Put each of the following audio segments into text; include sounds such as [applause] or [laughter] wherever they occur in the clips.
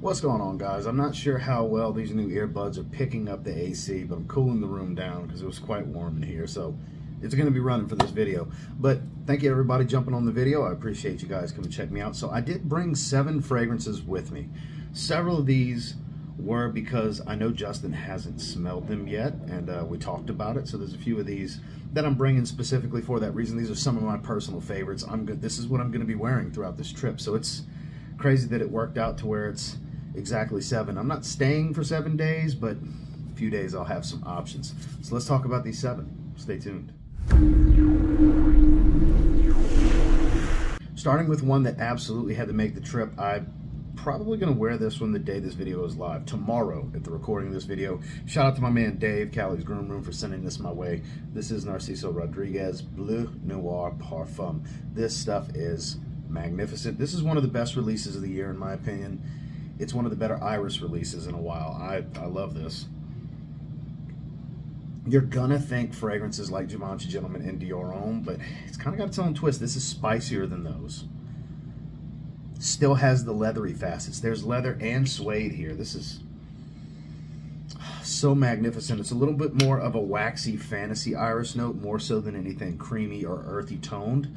What's going on guys? I'm not sure how well these new earbuds are picking up the AC, but I'm cooling the room down because it was quite warm in here. So it's going to be running for this video. But thank you everybody jumping on the video. I appreciate you guys coming check me out. So I did bring seven fragrances with me. Several of these were because I know Justin hasn't smelled them yet and uh, we talked about it. So there's a few of these that I'm bringing specifically for that reason. These are some of my personal favorites. I'm good. This is what I'm going to be wearing throughout this trip. So it's crazy that it worked out to where it's exactly seven. I'm not staying for seven days, but a few days I'll have some options. So let's talk about these seven. Stay tuned. Starting with one that absolutely had to make the trip, I'm probably going to wear this one the day this video is live. Tomorrow, at the recording of this video. Shout out to my man Dave, Cali's Groom Room, for sending this my way. This is Narciso Rodriguez Bleu Noir Parfum. This stuff is magnificent. This is one of the best releases of the year, in my opinion. It's one of the better Iris releases in a while. I, I love this. You're gonna think fragrances like Givenchy Gentleman and Dior Homme, but it's kind of got its own twist. This is spicier than those. Still has the leathery facets. There's leather and suede here. This is so magnificent. It's a little bit more of a waxy fantasy iris note, more so than anything creamy or earthy toned.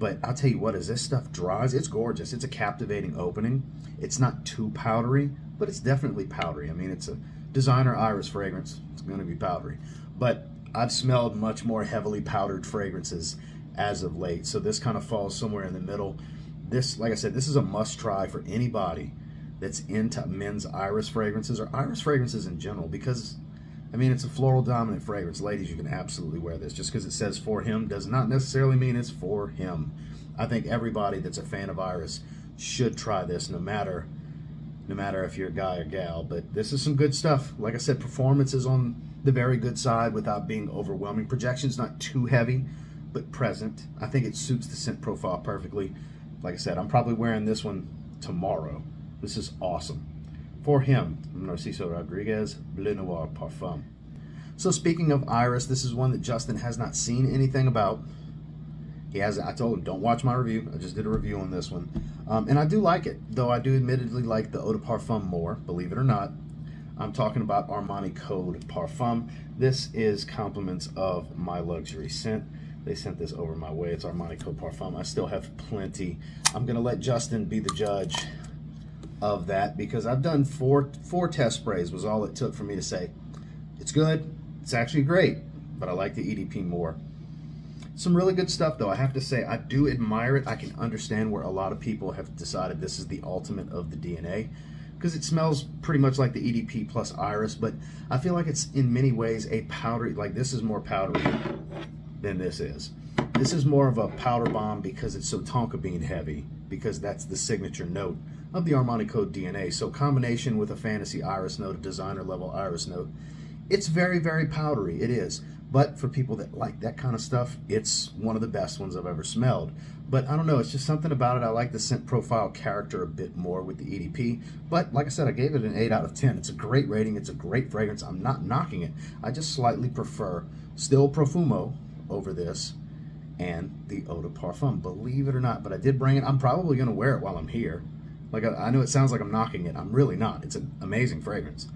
But I'll tell you what, as this stuff dries, it's gorgeous. It's a captivating opening. It's not too powdery, but it's definitely powdery. I mean, it's a designer iris fragrance. It's going to be powdery. But I've smelled much more heavily powdered fragrances as of late. So this kind of falls somewhere in the middle. This, like I said, this is a must try for anybody that's into men's iris fragrances or iris fragrances in general because I mean, it's a floral dominant fragrance. Ladies, you can absolutely wear this. Just because it says for him does not necessarily mean it's for him. I think everybody that's a fan of Iris should try this no matter no matter if you're a guy or gal. But this is some good stuff. Like I said, performance is on the very good side without being overwhelming. Projection's not too heavy, but present. I think it suits the scent profile perfectly. Like I said, I'm probably wearing this one tomorrow. This is awesome. For him, Narciso Rodriguez, Bleu Noir Parfum. So speaking of Iris, this is one that Justin has not seen anything about. He has. I told him, don't watch my review. I just did a review on this one. Um, and I do like it, though I do admittedly like the Eau de Parfum more, believe it or not. I'm talking about Armani Code Parfum. This is compliments of my luxury scent. They sent this over my way. It's Armani Code Parfum. I still have plenty. I'm going to let Justin be the judge of that because I've done four four test sprays was all it took for me to say it's good. It's actually great but I like the EDP more. Some really good stuff though. I have to say I do admire it. I can understand where a lot of people have decided this is the ultimate of the DNA because it smells pretty much like the EDP plus iris but I feel like it's in many ways a powdery like this is more powdery than this is. This is more of a powder bomb because it's so tonka bean heavy because that's the signature note of the Armani Code DNA. So combination with a fantasy iris note, a designer level iris note, it's very, very powdery. It is. But for people that like that kind of stuff, it's one of the best ones I've ever smelled. But I don't know, it's just something about it. I like the scent profile character a bit more with the EDP. But like I said, I gave it an 8 out of 10. It's a great rating. It's a great fragrance. I'm not knocking it. I just slightly prefer still Profumo over this and the Eau de Parfum. Believe it or not, but I did bring it. I'm probably going to wear it while I'm here. Like, I, I know it sounds like I'm knocking it. I'm really not. It's an amazing fragrance.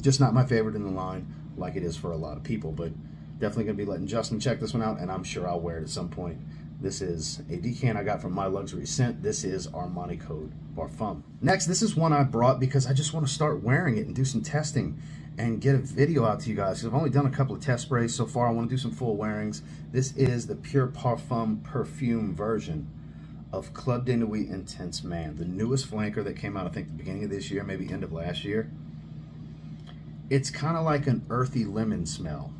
Just not my favorite in the line like it is for a lot of people, but definitely to be letting Justin check this one out, and I'm sure I'll wear it at some point. This is a decant I got from My Luxury Scent. This is Armani Code Parfum. Next, this is one I brought because I just want to start wearing it and do some testing and get a video out to you guys. I've only done a couple of test sprays so far. I want to do some full wearings. This is the Pure Parfum perfume version of Club de Nuit Intense Man, the newest flanker that came out, I think, the beginning of this year, maybe end of last year. It's kind of like an earthy lemon smell.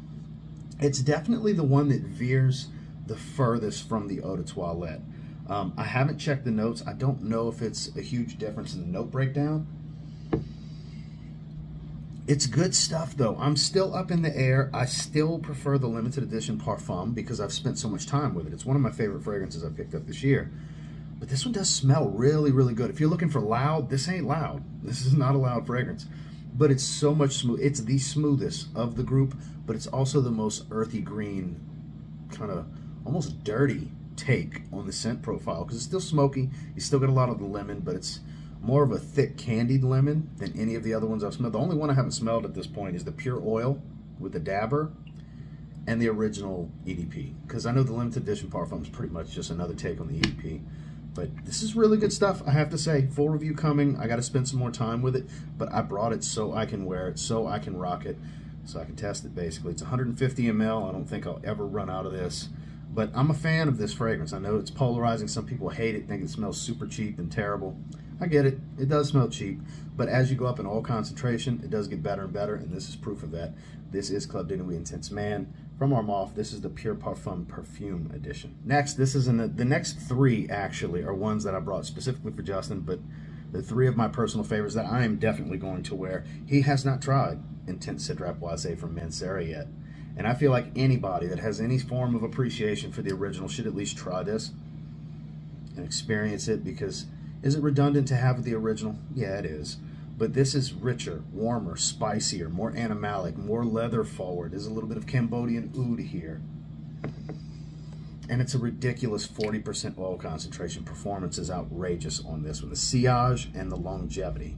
It's definitely the one that veers the furthest from the Eau de Toilette. Um, I haven't checked the notes. I don't know if it's a huge difference in the note breakdown. It's good stuff though. I'm still up in the air. I still prefer the limited edition Parfum because I've spent so much time with it. It's one of my favorite fragrances I picked up this year. But this one does smell really, really good. If you're looking for loud, this ain't loud. This is not a loud fragrance. But it's so much smooth. It's the smoothest of the group, but it's also the most earthy green, kind of almost dirty take on the scent profile because it's still smoky. You still get a lot of the lemon, but it's more of a thick candied lemon than any of the other ones I've smelled. The only one I haven't smelled at this point is the pure oil with the dabber and the original EDP. Because I know the limited edition parfum is pretty much just another take on the EDP. But this is really good stuff, I have to say. Full review coming. I got to spend some more time with it. But I brought it so I can wear it, so I can rock it, so I can test it basically. It's 150 ml. I don't think I'll ever run out of this. But I'm a fan of this fragrance. I know it's polarizing. Some people hate it, think it smells super cheap and terrible. I get it. It does smell cheap. But as you go up in oil concentration, it does get better and better. And this is proof of that. This is Club Nuit Intense Man from Armaf. This is the Pure Parfum Perfume Edition. Next, this is in the, the next three actually are ones that I brought specifically for Justin, but the three of my personal favorites that I am definitely going to wear. He has not tried Intense Cedrat Boise from Mancera yet. And I feel like anybody that has any form of appreciation for the original should at least try this and experience it because is it redundant to have the original? Yeah, it is. But this is richer, warmer, spicier, more animalic, more leather forward. There's a little bit of Cambodian oud here. And it's a ridiculous 40% oil concentration. Performance is outrageous on this one. The sillage and the longevity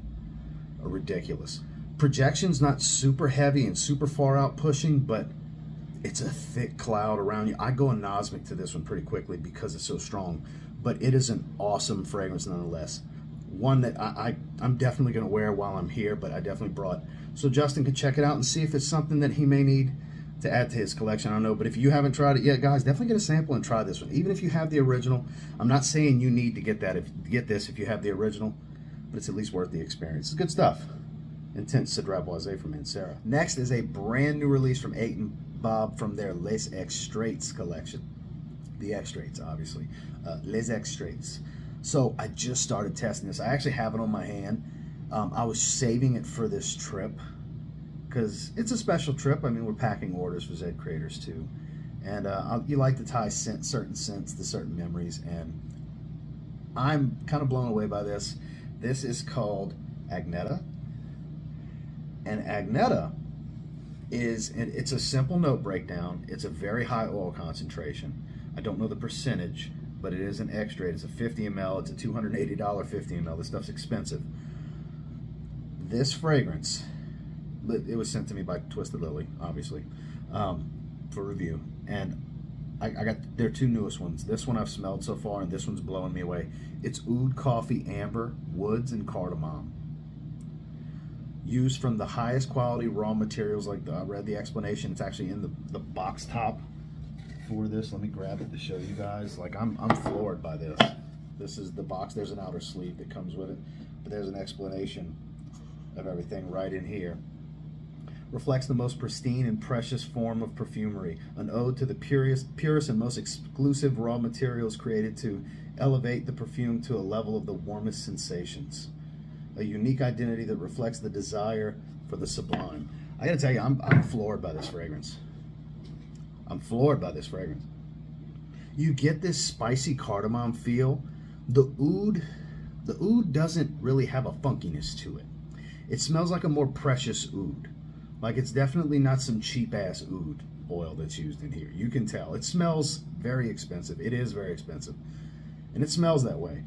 are ridiculous. Projection's not super heavy and super far out pushing, but it's a thick cloud around you. I go anosmic to this one pretty quickly because it's so strong, but it is an awesome fragrance nonetheless. One that I, I am definitely going to wear while I'm here, but I definitely brought so Justin can check it out and see if it's something that he may need to add to his collection. I don't know, but if you haven't tried it yet, guys, definitely get a sample and try this one. Even if you have the original, I'm not saying you need to get that if get this if you have the original, but it's at least worth the experience. It's good stuff. Intense Cedrat Boise from Mancera. Next is a brand new release from Eight Bob from their Les Extraits collection. The Extraits, obviously. Uh, Les Extraits. So I just started testing this. I actually have it on my hand. Um, I was saving it for this trip because it's a special trip. I mean, we're packing orders for Zed Creators too. And uh, you like to tie scent, certain scents to certain memories. And I'm kind of blown away by this. This is called Agneta. And Agneta is it's a simple note breakdown. It's a very high oil concentration. I don't know the percentage, but it is an extra. It's a 50 ml. It's a $280 50 ml. This stuff's expensive. This fragrance, it was sent to me by Twisted Lily, obviously, um, for review. And I, I, got their two newest ones. This one I've smelled so far, and this one's blowing me away. It's Oud Coffee Amber, Woods, and Cardamom used from the highest quality raw materials. Like the, I read the explanation, it's actually in the, the box top for this. Let me grab it to show you guys. Like I'm, I'm floored by this. This is the box. There's an outer sleeve that comes with it, but there's an explanation of everything right in here. Reflects the most pristine and precious form of perfumery, an ode to the purest, purest and most exclusive raw materials created to elevate the perfume to a level of the warmest sensations a unique identity that reflects the desire for the sublime. I gotta tell you, I'm, I'm floored by this fragrance. I'm floored by this fragrance. You get this spicy cardamom feel. The oud, the oud doesn't really have a funkiness to it. It smells like a more precious oud. Like it's definitely not some cheap ass oud oil that's used in here. You can tell. It smells very expensive. It is very expensive. And it smells that way.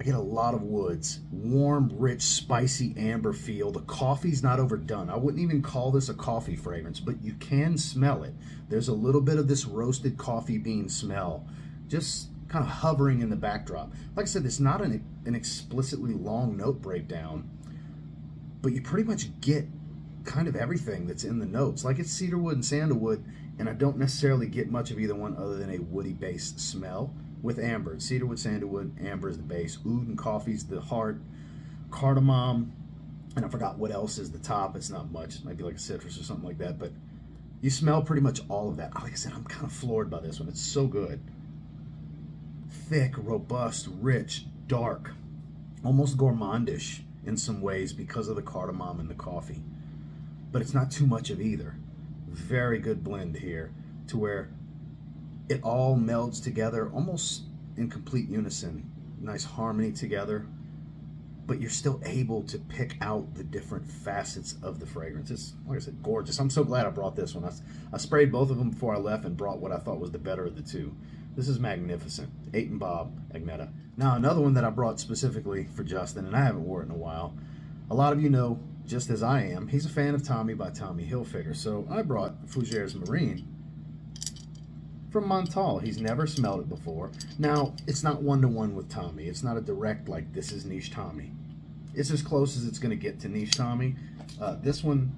I get a lot of woods, warm, rich, spicy amber feel. The coffee's not overdone. I wouldn't even call this a coffee fragrance, but you can smell it. There's a little bit of this roasted coffee bean smell, just kind of hovering in the backdrop. Like I said, it's not an, an explicitly long note breakdown, but you pretty much get kind of everything that's in the notes. Like it's cedarwood and sandalwood, and I don't necessarily get much of either one other than a woody based smell with amber. Cedarwood, sandalwood, amber is the base. Oud and coffee's the heart. Cardamom, and I forgot what else is the top. It's not much. It might be like a citrus or something like that. But you smell pretty much all of that. Like I said, I'm kind of floored by this one. It's so good. Thick, robust, rich, dark, almost gourmandish in some ways because of the cardamom and the coffee. But it's not too much of either. Very good blend here to where it all melds together almost in complete unison. Nice harmony together, but you're still able to pick out the different facets of the fragrance. It's, like I said, gorgeous. I'm so glad I brought this one. I, I sprayed both of them before I left and brought what I thought was the better of the two. This is magnificent. Eight and Bob Agneta. Now another one that I brought specifically for Justin, and I haven't worn it in a while. A lot of you know, just as I am, he's a fan of Tommy by Tommy Hilfiger. So I brought Fougères Marine from Montale. He's never smelled it before. Now, it's not one-to-one -one with Tommy. It's not a direct, like, this is niche Tommy. It's as close as it's going to get to niche Tommy. Uh, this one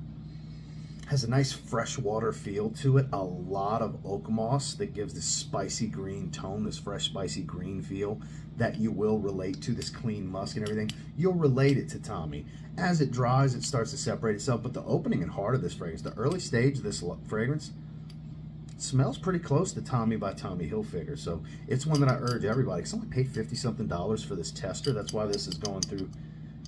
has a nice freshwater feel to it. A lot of oak moss that gives this spicy green tone, this fresh spicy green feel that you will relate to, this clean musk and everything. You'll relate it to Tommy. As it dries, it starts to separate itself, but the opening and heart of this fragrance, the early stage of this fragrance, smells pretty close to Tommy by Tommy Hilfiger. So it's one that I urge everybody. Cause I only paid 50 something dollars for this tester. That's why this is going through,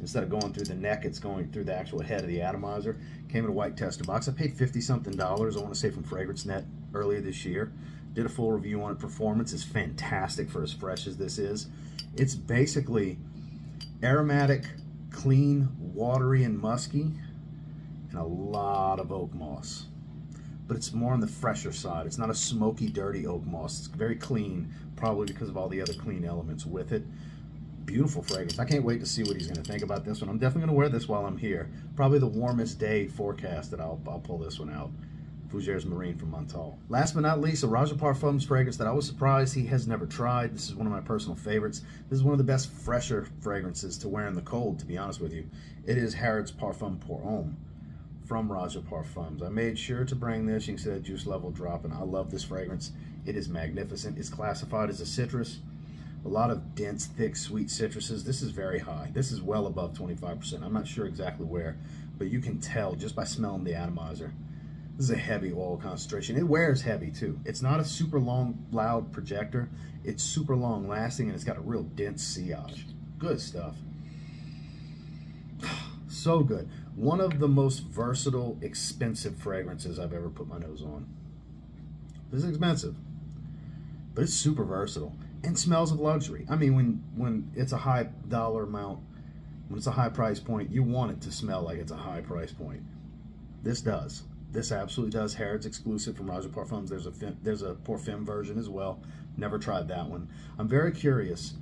instead of going through the neck, it's going through the actual head of the atomizer. Came in a white tester box. I paid 50 something dollars, I want to say from Fragrance Net earlier this year. Did a full review on it. Performance is fantastic for as fresh as this is. It's basically aromatic, clean, watery, and musky, and a lot of oak moss but it's more on the fresher side. It's not a smoky, dirty oak moss. It's very clean, probably because of all the other clean elements with it. Beautiful fragrance. I can't wait to see what he's going to think about this one. I'm definitely going to wear this while I'm here. Probably the warmest day forecast that I'll, I'll pull this one out. Fougères Marine from Montale. Last but not least, a Roja Parfums fragrance that I was surprised he has never tried. This is one of my personal favorites. This is one of the best fresher fragrances to wear in the cold, to be honest with you. It is Harrods Parfum Pour Homme from Roja Parfums. I made sure to bring this. You can see that juice level dropping. I love this fragrance. It is magnificent. It's classified as a citrus. A lot of dense, thick, sweet citruses. This is very high. This is well above 25%. I'm not sure exactly where, but you can tell just by smelling the atomizer. This is a heavy oil concentration. It wears heavy too. It's not a super long, loud projector. It's super long lasting and it's got a real dense sillage. Good stuff. [sighs] so good. One of the most versatile, expensive fragrances I've ever put my nose on. This is expensive, but it's super versatile and smells of luxury. I mean, when when it's a high dollar amount, when it's a high price point, you want it to smell like it's a high price point. This does. This absolutely does. Harrods exclusive from Roja Parfums. There's a there's a Parfum version as well. Never tried that one. I'm very curious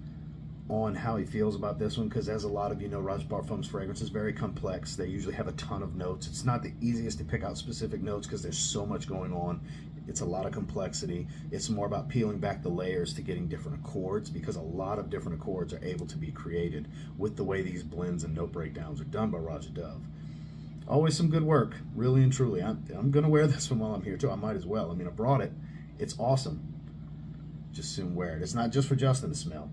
on how he feels about this one because as a lot of you know Roja Parfum's fragrance is very complex. They usually have a ton of notes. It's not the easiest to pick out specific notes because there's so much going on. It's a lot of complexity. It's more about peeling back the layers to getting different accords because a lot of different accords are able to be created with the way these blends and note breakdowns are done by Roja Dove. Always some good work really and truly. I'm, I'm gonna wear this one while I'm here too. I might as well. I mean I brought it. It's awesome. Just soon wear it. It's not just for Justin to smell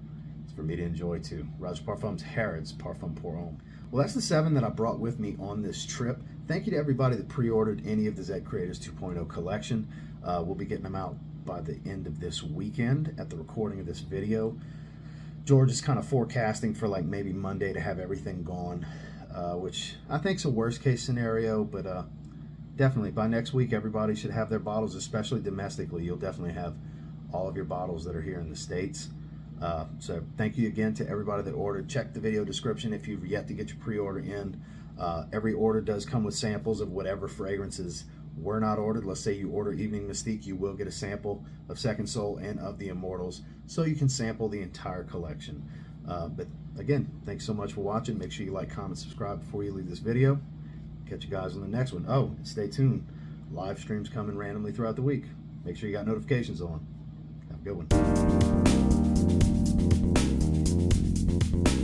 for me to enjoy too. Roja Parfums Harrods Parfum Pour Homme. Well, that's the seven that I brought with me on this trip. Thank you to everybody that pre-ordered any of the Z Creators 2.0 collection. Uh, we'll be getting them out by the end of this weekend at the recording of this video. George is kind of forecasting for like maybe Monday to have everything gone, uh, which I think is a worst case scenario, but uh, definitely by next week, everybody should have their bottles, especially domestically. You'll definitely have all of your bottles that are here in the States. Uh, so thank you again to everybody that ordered. Check the video description if you've yet to get your pre-order in. Uh, every order does come with samples of whatever fragrances were not ordered. Let's say you order Evening Mystique, you will get a sample of Second Soul and of the Immortals, so you can sample the entire collection. Uh, but again, thanks so much for watching. Make sure you like, comment, subscribe before you leave this video. Catch you guys on the next one. Oh, stay tuned. Live streams coming randomly throughout the week. Make sure you got notifications on. Have a good one. フフフ。